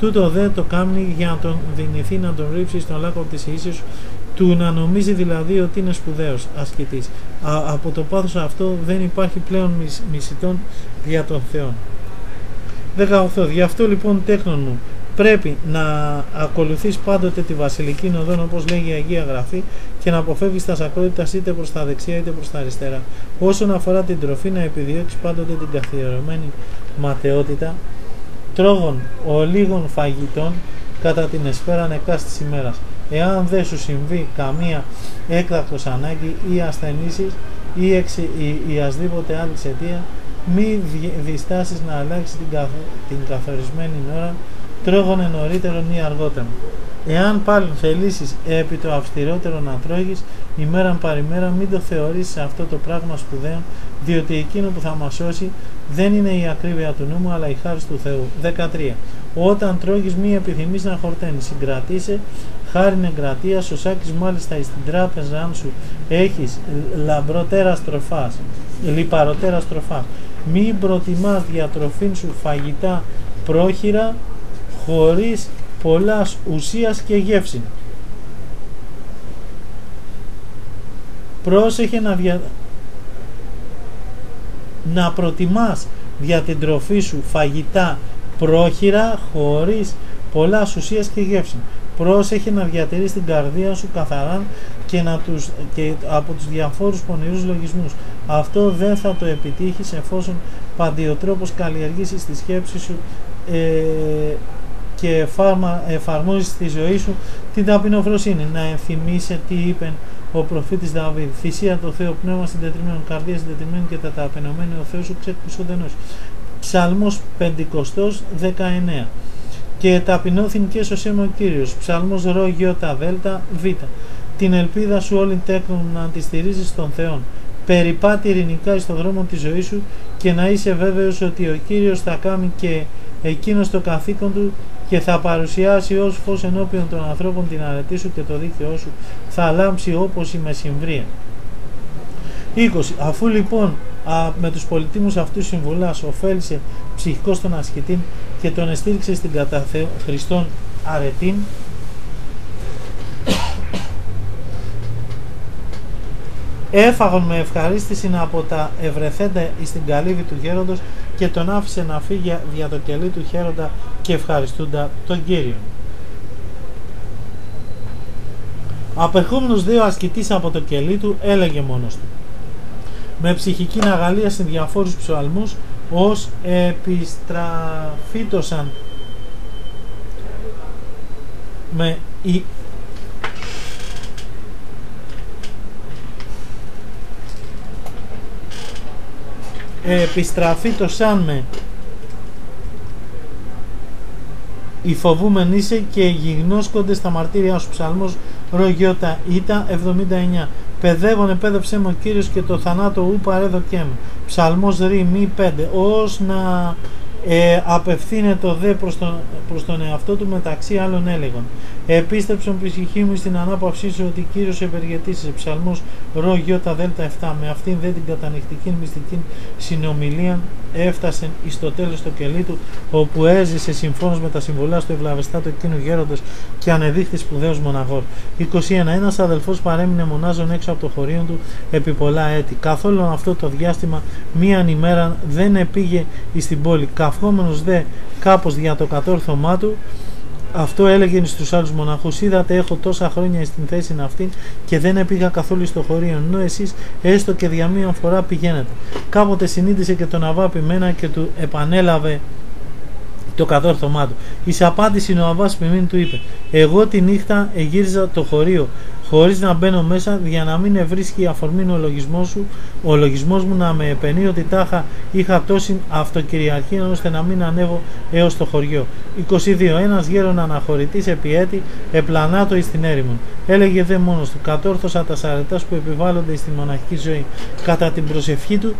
Τούτο δε το κάνει για να τον δυνηθεί να τον ρίψει στον λάκκο της ίσης του να νομίζει δηλαδή ότι είναι σπουδαίος ασκητής. από το πάθος αυτό δεν υπάρχει πλέον μισητών για τον Θεό. 18. Γι' αυτό λοιπόν τέχνον μου πρέπει να ακολουθείς πάντοτε τη βασιλική οδόν όπως λέγει η Αγία Γραφή και να αποφεύγεις τα σακρότητας είτε προς τα δεξιά είτε προς τα αριστερά. Όσον αφορά την τροφή να επιδιώξεις πάντοτε την καθιερωμένη ματαιότητα τρώγων ολίγων φαγητών κατά την εσφαίρα νεκάς της ημέρας. Εάν δεν σου συμβεί καμία έκτακτος ανάγκη ή ασθενήσεις ή, εξι, ή, ή ασδήποτε άλλη αιτία, μη διστάσεις να αλλάξει την, την καθορισμένη ώρα τρώγονε νωρίτερον ή αργότερα. Εάν πάλι θελήσεις επί το αυστηρότερο να τρώγεις, ημέραν παρημέρα μην το θεωρήσεις αυτό το πράγμα σπουδαίο, διότι εκείνο που θα μας σώσει δεν είναι η ακρίβεια του νου μου, αλλά η χάρη του Θεού. 13. Όταν τρώγεις μη επιθυμείς να χορταίνεις, συγκρατήσε χάρη εγκρατεία, ο Σάκης μάλιστα στην τράπεζα σου έχεις λαμπροτέρα στροφάς, λιπαροτέρα στροφάς. Μην προτιμάς διατροφήν σου φαγητά πρόχειρα χωρίς πολλάς ουσίας και γεύση. Πρόσεχε να, δια... να προτιμάς για την τροφή σου φαγητά πρόχειρα χωρίς πολλάς ουσίας και γεύση. Πρόσεχε να διατηρείς την καρδία σου καθαρά και, να τους, και από τους διαφόρους πονηρούς λογισμούς. Αυτό δεν θα το επιτύχεις εφόσον παντιοτρόπως καλλιεργήσεις τη σκέψη σου ε, και φάρμα, εφαρμόζεις στη ζωή σου την ταπεινοφροσύνη. Να ενθυμίσαι τι είπε ο προφήτης Δαβίδ. Θυσία το Θεό πνεύμα συντετριμένο, καρδία συντετριμένη και τα ταπεινωμένη ο Θεός σου ξέκουσοντενός. Ψαλμός 50 19 και ταπεινώθην και σωσέμε ο Κύριος. Ψαλμός ρο γιώτα δέλτα β. Την ελπίδα σου όλη τέκνον να αντιστηρίζεις στον Θεό. Περιπάτη ειρηνικά στον δρόμο της ζωής σου και να είσαι βέβαιος ότι ο Κύριος θα κάνει και εκείνος το καθήκον του και θα παρουσιάσει ως φως ενώπιον των ανθρώπων την αρετή σου και το δίκαιό σου θα λάμψει όπως η μεσημβρία. 20. Αφού λοιπόν α, με τους πολιτήμους αυτούς συμβουλάς ωφέλησε ψυχικός τον ασκητή και τον εστήριξε στην κατά Χριστόν αρετήν Έφαγον με ευχαρίστηση από τα ευρεθέντα στην καλύβη του γέροντος και τον άφησε να φύγει δια το κελί του χέροντα και ευχαριστούντα τον Κύριο. Απερχόμενος δύο ασκητής από το κελί του έλεγε μόνος του. Με ψυχική αγαλία σε διαφόρους ψωαλμούς ως επιστραφήτωσαν με η επιστραφεί το σαν με. Οι φοβούμενοι είσαι και γιγνώσκονται στα μαρτύρια σου ψαλμός ρογιώτα ήτα 79 παιδεύον επέδεψέ μου ο Κύριος και το θανάτο ου παρέδοκέ μου. Ψαλμός ρή μη 5 ως να ε, απευθύνεται δε προς τον, προς τον εαυτό του μεταξύ άλλων έλεγων. Επίστρεψον ψυχή μου στην ανάπαυσή σου ότι Κύριος ευεργετήσει. Ψαλμός ρο γιώτα δέλτα 7. Με αυτήν δε την κατανυχτική μυστική συνομιλία έφτασε εις το τέλος το κελί του όπου έζησε συμφώνως με τα συμβολά του ευλαβεστάτου εκείνου γέροντος και ανεδείχθη σπουδαίος μοναγόρ. 21. Ένας αδελφός παρέμεινε μονάζον έξω από το χωρίο του επί πολλά έτη. Καθόλου αυτό το διάστημα μίαν ημέρα δεν επήγε στην πόλη καυχόμενος δε κάπως δια το κατόρθωμά του αυτό έλεγε στους άλλους μοναχούς είδατε έχω τόσα χρόνια στην θέση αυτή και δεν επήγα καθόλου στο χωρίο ενώ εσείς έστω και δια μία φορά πηγαίνετε κάποτε συνείδησε και τον Αβά μένα και του επανέλαβε το κατόρθωμά του. Η απάντηση ο Αβάς Πιμήν του είπε «Εγώ τη νύχτα εγύριζα το χωρίο χωρίς να μπαίνω μέσα για να μην ευρίσκει αφορμή ο λογισμός σου, ο λογισμός μου να με επενεί ότι τάχα είχα τόση αυτοκυριαρχία ώστε να μην ανέβω έως το χωριό. 22. Ένας γέρον αναχωρητής επί έτη επλανάτο εις την έρημον. Έλεγε δε μόνος του, κατόρθωσα τα σαρετάς που επιβάλλονται στη μοναχική ζωή. Κατά την προσευχή του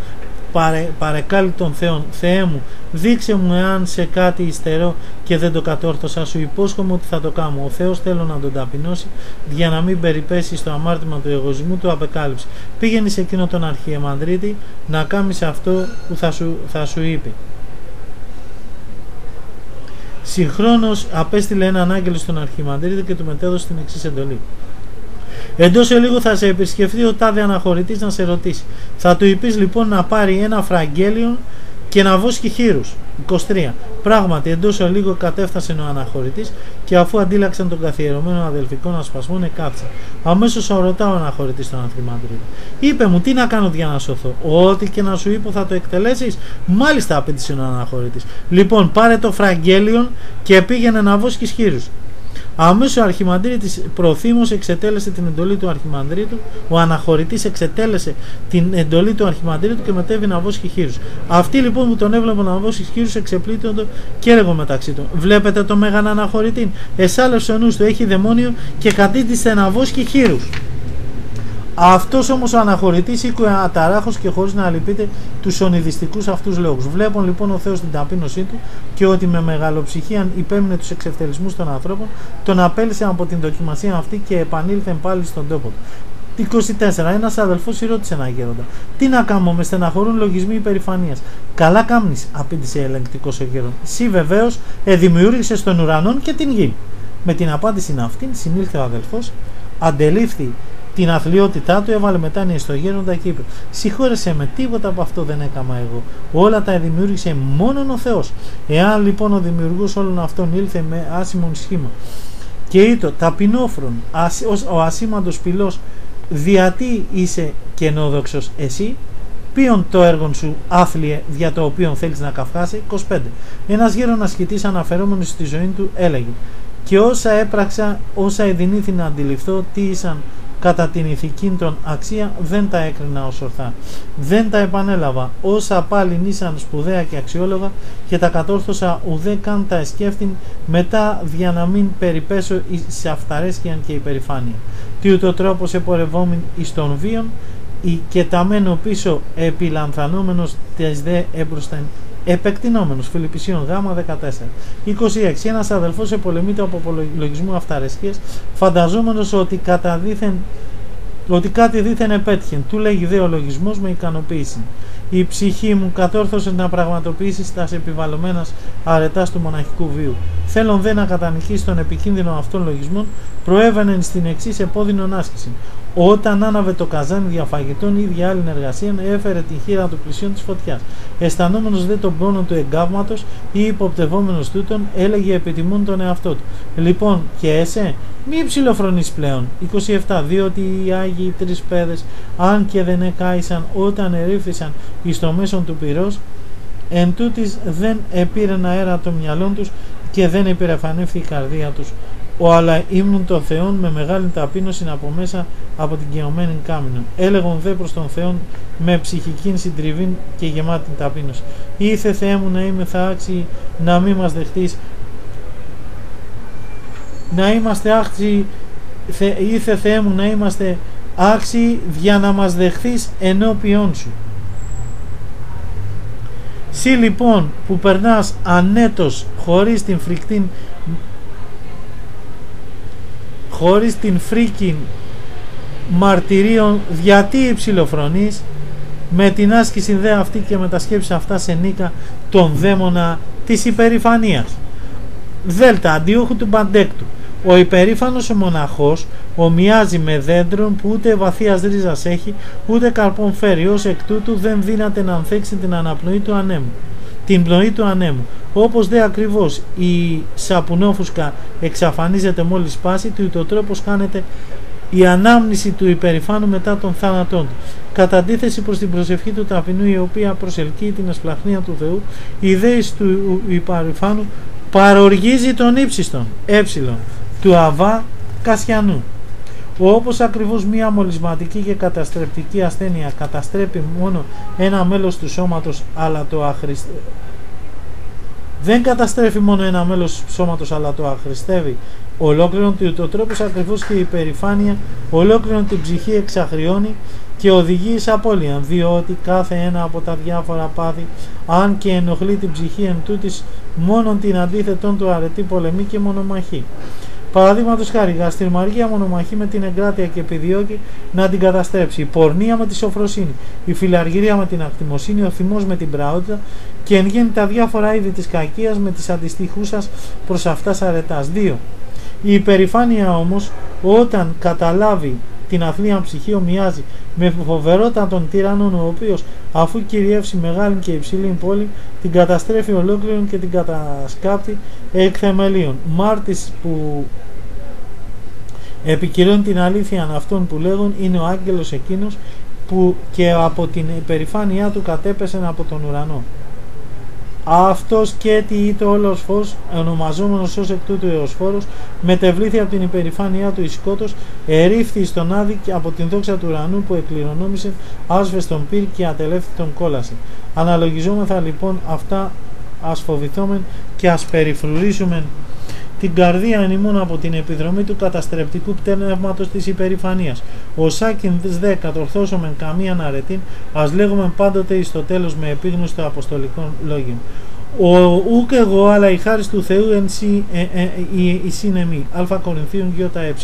παρε, παρεκάλει τον Θεόν. Θεέ μου, δείξε μου εάν σε κάτι υστερώ και δεν το κατόρθωσα, σου υπόσχομαι ότι θα το κάνω. Ο Θεός θέλω να τον ταπεινώσει για να μην περιπέσει στο αμάρτημα του εγωισμού του απεκάλυψη. Πήγαινε σε εκείνο τον αρχιεμανδρίτη να κάνεις αυτό που θα σου, θα σου είπε. Συγχρόνως απέστειλε έναν άγγελο στον Αρχιμανδρίτη και του μετέδωσε την εξής εντολή. Εντός λίγο θα σε επισκεφτεί ο τάδε αναχωρητής να σε ρωτήσει. Θα του είπε λοιπόν να πάρει ένα φραγγέλιο και να βόσκει χείρους. 23. Πράγματι, εντός λίγο κατέφτασε ο αναχωρητής και αφού αντίλαξαν τον καθιερωμένο αδελφικών ασπασμών, εκάθισε. Αμέσως ρωτά ο αναχωρητής τον Ανθιμάντριδο. Είπε μου, τι να κάνω για να σωθώ; Ό,τι και να σου είπω θα το εκτελέσεις; Μάλιστα, απέτησε ο αναχωρητής. Λοιπόν, πάρε το φραγγέλιον και πήγαινε να βόσκεις χείρους. Αμέσως ο Αρχιμανδρίτης προθύμως εξετέλεσε την εντολή του Αρχιμανδρίτου, ο αναχωρητής εξετέλεσε την εντολή του Αρχιμανδρίτου και μετέβη να βόσχει χείρους. Αυτοί λοιπόν που τον έβλεπαν να βόσχει χείρους εξεπλήττονται και έλεγαν μεταξύ των. Βλέπετε το μέγαν αναχωρητή. Εσάλευσε ο νους του, έχει δαιμόνιο και κατήτησε να βόσχει χείρους. Αυτός όμως ο αναχωρητής ήκουε αταράχο και χωρίς να λυπείται τους ονειδιστικούς αυτούς λόγους. Βλέπουν λοιπόν ο Θεός την ταπείνωσή του και ότι με μεγαλοψυχία υπέμεινε τους εξευτελισμού των ανθρώπων, τον απέλησε από την δοκιμασία αυτή και επανήλθε πάλι στον τόπο του. 24. Ένας αδελφός ρώτησε ένα γέροντα. Τι να κάνω, με στεναχωρούν λογισμοί υπερηφανίας. Καλά κάμνη, απήντησε ελεγκτικός ο γέρον. Σύ βεβαίως εδημιούργησες τον ουρανό και την γη. Με την απάντηση αυτή συνήλθε ο αδελφός, αντελήφθη την αθλειότητά του, έβαλε μετά στο γέροντα και είπε: Συγχώρεσέ με, τίποτα από αυτό δεν έκανα εγώ. Όλα τα δημιούργησε μόνο ο Θεός. Εάν λοιπόν ο δημιουργός όλων αυτών ήλθε με άσημον σχήμα και ήτο ταπεινόφρον, ο ασήμαντος πυλός, διατί είσαι κενόδοξος εσύ, ποιον το έργο σου άθλιε για το οποίο θέλεις να καυχάσει. 25. Ένας γέρον ασκητή αναφερόμενος στη ζωή του έλεγε: Και όσα έπραξα, όσα εδινήθη να αντιληφθώ, τι ήσαν κατά την ηθική των αξία δεν τα έκρινα ως ορθά. Δεν τα επανέλαβα, όσα πάλι νήσαν σπουδαία και αξιόλογα και τα κατόρθωσα ουδέ καν τα εσκέφτην μετά για να μην περιπέσω σε αυταρέσκειαν και υπερηφάνεια. Τι ούτω τρόπος επορευόμην εις των βίων και τα μένω πίσω επιλανθανόμενος τες δε έμπροσθεν Επεκτηνόμενος Φιλιππισίων Γ 14 26 Ένας αδελφός επολεμείται από απολογισμό αυταρεσκίες φανταζόμενος ότι κατά δίθεν ότι κάτι δίθεν επέτυχε. Του λέγει δε ο λογισμός με ικανοποίηση. Η ψυχή μου κατόρθωσε να πραγματοποιήσει τα επιβαλλομένας αρετάς του μοναχικού βίου. Θέλουν δε να κατανικήσει τον επικίνδυνο αυτών λογισμών, προέβαινε στην εξής επώδυνον άσκηση. Όταν άναβε το καζάνι διαφαγητών ή για άλλη εργασία, έφερε τη χείρα του πλησίον της φωτιάς. Αισθανόμενος δε τον πόνο του εγκάβματος ή υποπτευόμενος τούτον, έλεγε επιτιμούν τον εαυτό του. Λοιπόν, και εσέ, μη ψηλοφρονείς πλέον. 27. Διότι οι άγιοι τρεις πέδες, αν και δεν εκάησαν όταν ερήφθησαν εις το μέσον του πυρός, εν τούτης δεν επήρεν αέρα το μυαλό τους και δεν υπερεφανεύθη η καρδία τους ο αλλά ήμουν τον Θεόν με μεγάλη ταπείνωση από μέσα από την κοιωμένη κάμινο. Έλεγον δε προς τον Θεόν με ψυχική συντριβή και γεμάτη ταπείνωση. Ήθε Θεέ μου να είμαι θα άξιοι να μην μας δεχτείς να είμαστε άξιοι ήθε Θεέ μου να είμαστε άξιοι για να μας δεχθείς ενώπιόν σου. Συ λοιπόν που περνάς ανέτος χωρίς την φρικτή χωρίς την φρίκη μαρτυρίων γιατί υψηλοφρονείς με την άσκηση δε αυτή και με τα σκέψη αυτά σε νίκα τον δαίμονα της υπερηφανίας. Δέλτα αντίοχου του παντέκτου. Ο υπερήφανος ο μοναχός ομοιάζει με δέντρον που ούτε βαθίας ρίζας έχει ούτε καρπών φέρει ως εκ τούτου δεν δύναται να ανθέξει την αναπνοή του ανέμου την πνοή του ανέμου. Όπως δε ακριβώς η σαπουνόφουσκα εξαφανίζεται μόλις σπάσει, του το τρόπος κάνεται η ανάμνηση του υπερηφάνου μετά τον θάνατό του. Κατά αντίθεση προς την προσευχή του ταπεινού η οποία προσελκύει την ασπλαχνία του Θεού, η δέηση του υπερηφάνου παροργίζει τον ύψιστον, ε, του Αβά Κασιανού. Όπως ακριβώς μία μολυσματική και καταστρεπτική ασθένεια καταστρέπει μόνο ένα μέλος του σώματος αλλά το αχρηστεύει δεν καταστρέφει μόνο ένα μέλος του σώματος αλλά το αχρηστεύει ολόκληρον του το τρόπος ακριβώς και η υπερηφάνεια ολόκληρον την ψυχή εξαχριώνει και οδηγεί εις απώλεια διότι κάθε ένα από τα διάφορα πάθη αν και ενοχλεί την ψυχή εν τούτης μόνον την αντίθετον του αρετή πολεμή και μονομαχή. Παραδείγματος χάρη, γαστριμαργία μονομαχή με την εγκράτεια και επιδιώκει να την καταστρέψει. Η πορνεία με τη σοφροσύνη, η φιλαργυρία με την ακτιμοσύνη, ο θυμός με την πραότητα και εν γέννη τα διάφορα είδη της κακίας με τις αντιστοιχούσας προς αυτά αρετάς. 2. Η υπερηφάνεια όμως, όταν καταλάβει την αθλία ψυχή ομοιάζει με φοβερότα των τύραννων ο οποίος αφού κυριεύσει μεγάλη και υψηλή πόλη την καταστρέφει ολόκληρον και την κατασκάπτει εκ θεμελίων. Μάρτης που επικυρώνει την αλήθεια αυτών που λέγουν είναι ο άγγελος εκείνος που και από την υπερηφάνειά του κατέπεσε από τον ουρανό. Αυτός και τι είτε όλος φως, ονομαζόμενος ως εκ τούτου εωσφόρος, μετεβλήθη από την υπερηφάνειά του ισκότος, ερήφθη στον άδη και από την δόξα του ουρανού που εκληρονόμησε, άσβεστον πυρ και ατελεύθη τον κόλαση. Αναλογιζόμεθα λοιπόν αυτά ας φοβηθόμεν και ας περιφρουρήσουμε την καρδία ενημούν από την επιδρομή του καταστρεπτικού πνεύματος της υπερηφανίας. Ο Σάκιν δε κατορθώσομεν καμία αρετήν, ας λέγουμε πάντοτε εις το τέλος με επίγνωση των αποστολικών λόγιων. Ο ουκ εγώ αλλά η χάρη του Θεού εν σι, ε, ε, η, η συνεμή. Α Κορινθίων γιώτα ε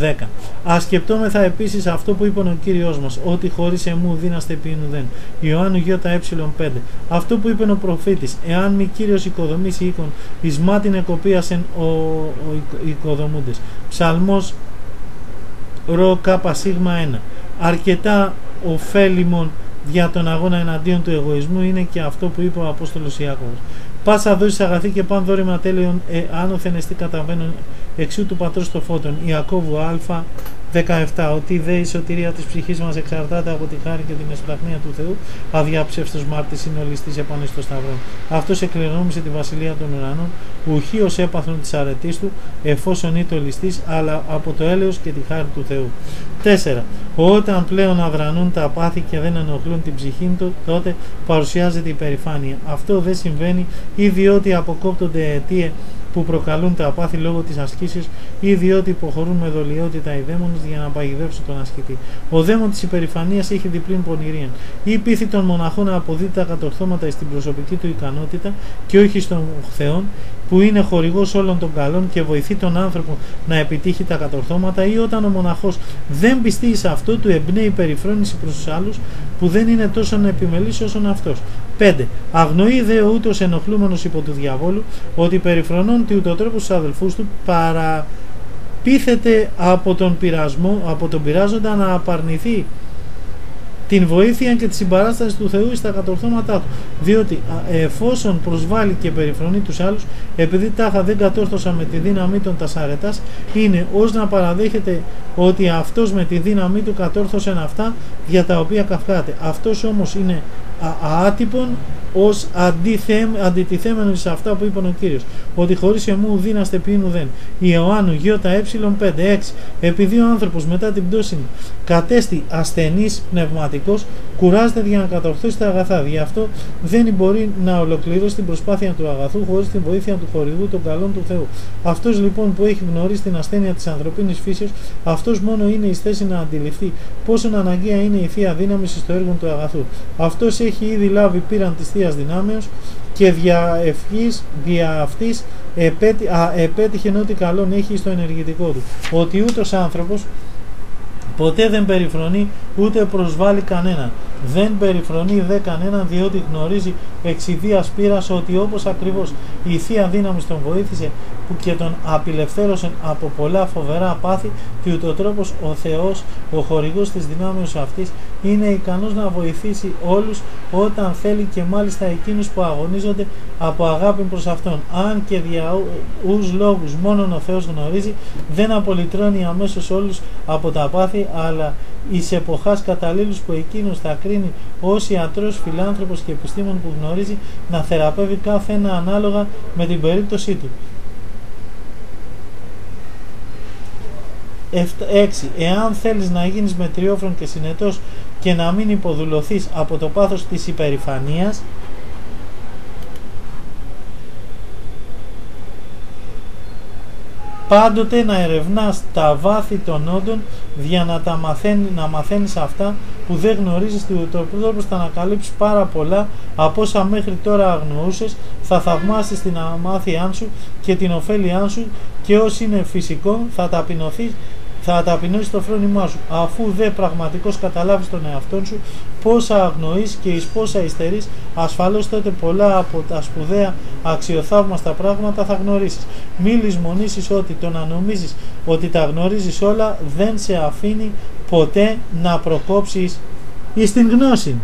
10. Α σκεπτόμεθα επίσης αυτό που είπε ο κύριος μας, ότι χωρίς εμού δίναστε ποιήν ουδέν. Ιωάννου γιώτα ε 5. Αυτό που είπε ο προφήτης, εάν μη κύριος οικοδομήσει οίκον, εις μάτιν εκοπίασεν ο, ο, ο οικοδομούντες. Ψαλμός ρο κάπα σίγμα 1. Αρκετά ωφέλιμον για τον αγώνα εναντίον του εγωισμού είναι και αυτό που είπε ο Απόστολος Ιάκωβος. Πάσα δόση αγαθή και παν δόρημα τέλειων ε, άνωθεν εστί καταβαίνουν εξού του πατρός το φώτων. Ιακώβου Α 17. Ότι δε η σωτηρία της ψυχής μας εξαρτάται από τη χάρη και την εσπλαχνία του Θεού, αδιάψευστος μάρτης είναι ο ληστή επάνω στο Σταυρό. Αυτός εκληρώνησε τη βασιλεία των ουρανών, ουχίως έπαθρον τη αρετής του, εφόσον είναι ο ληστή, αλλά από το έλεος και τη χάρη του Θεού. 4. Όταν πλέον αδρανούν τα πάθη και δεν ενοχλούν την ψυχή του, τότε παρουσιάζεται η περηφάνεια. Αυτό δεν συμβαίνει ή διότι αποκόπτονται αιτίες που προκαλούν τα απάθη λόγω της ασκήσεω ή διότι υποχωρούν με δολιότητα οι δαίμονες για να παγιδεύσουν τον ασκητή. Ο δαίμον της υπερηφανίας έχει διπλήν πονηρία. Ή πείθει τον μοναχό να αποδίδει τα κατορθώματα στην προσωπική του ικανότητα και όχι στον Θεό, που είναι χορηγός όλων των καλών και βοηθεί τον άνθρωπο να επιτύχει τα κατορθώματα, ή όταν ο μοναχός δεν πιστεί σε αυτό, του εμπνέει περιφρόνηση προς τους άλλους, που δεν είναι τόσο επιμελής όσο αυτός. 5. Αγνοεί δε ούτως ενοχλούμενος υπό του διαβόλου ότι περιφρονών τι ούτω τρόπο στους αδελφούς του παραπίθεται από τον πειρασμό, από τον πειράζοντα να απαρνηθεί την βοήθεια και τη συμπαράσταση του Θεού στα κατορθώματά του. Διότι εφόσον προσβάλλει και περιφρονεί τους άλλους, επειδή τάχα δεν κατόρθωσα με τη δύναμή των τασαρετάς, είναι ως να παραδέχεται ότι αυτός με τη δύναμή του κατόρθωσε αυτά για τα οποία καυχάται. Αυτός όμως είναι άτυπον ως αντιτιθέμενος σε αυτά που είπε ο Κύριος. Ότι χωρίς εμού δύναστε ποιήν ουδέν. Ιωάννου γιώτα ε 5 6 επειδή ο άνθρωπος μετά την πτώση κατέστη ασθενής πνευματικός κουράζεται για να κατορθώσει τα αγαθά γι' αυτό δεν μπορεί να ολοκληρώσει την προσπάθεια του αγαθού χωρίς την βοήθεια του χορηγού των καλών του Θεού αυτός λοιπόν που έχει γνωρίσει την ασθένεια της ανθρωπίνης φύσεως αυτός μόνο είναι εις θέση να αντιληφθεί πόσο αναγκαία είναι η Θεία Δύναμη στο έργο του αγαθού αυτός έχει ήδη λάβει πήραν της Θείας Δυνάμεως και δια ευχής, δια αυτής επέτει, α, επέτυχε ό,τι καλόν έχει στο ενεργητικό του. Ότι ούτως άνθρωπος ποτέ δεν περιφρονεί ούτε προσβάλλει κανέναν. Δεν περιφρονεί δε κανέναν διότι γνωρίζει εξ ιδίας πείρας ότι όπως ακριβώς η Θεία Δύναμη τον βοήθησε που και τον απελευθέρωσε από πολλά φοβερά πάθη και ούτω τρόπος ο Θεός, ο χορηγός της δυνάμεως αυτής είναι ικανός να βοηθήσει όλους όταν θέλει και μάλιστα εκείνους που αγωνίζονται από αγάπη προς Αυτόν. Αν και δια ους λόγους μόνον ο Θεός γνωρίζει δεν απολυτρώνει αμέσως όλους από τα πάθη αλλά εις εποχάς καταλήλους που εκείνος θα κρίνει ως ιατρός, φιλάνθρωπος και επιστήμον που γνωρίζει να θεραπεύει κάθε ένα ανάλογα με την περίπτωσή του. 6. Εάν θέλεις να γίνεις μετριόφρον και συνετός και να μην υποδουλωθείς από το πάθος της υπερηφανίας, πάντοτε να ερευνάς τα βάθη των όντων για να τα μαθαίνεις, να μαθαίνεις αυτά που δεν γνωρίζεις το τρόπο θα ανακαλύψεις πάρα πολλά από όσα μέχρι τώρα αγνοούσες θα θαυμάσεις την αμάθειά σου και την ωφέλειά σου και όσοι είναι φυσικό θα ταπεινωθείς θα ταπεινώσεις το φρόνημά σου. Αφού δε πραγματικώ καταλάβεις τον εαυτό σου, πόσα αγνοείς και εις πόσα υστερείς, ασφαλώς τότε πολλά από τα σπουδαία αξιοθαύμαστα πράγματα θα γνωρίσεις. Μη λησμονήσεις ότι το να νομίζεις ότι τα γνωρίζεις όλα δεν σε αφήνει ποτέ να προκόψεις εις την γνώση.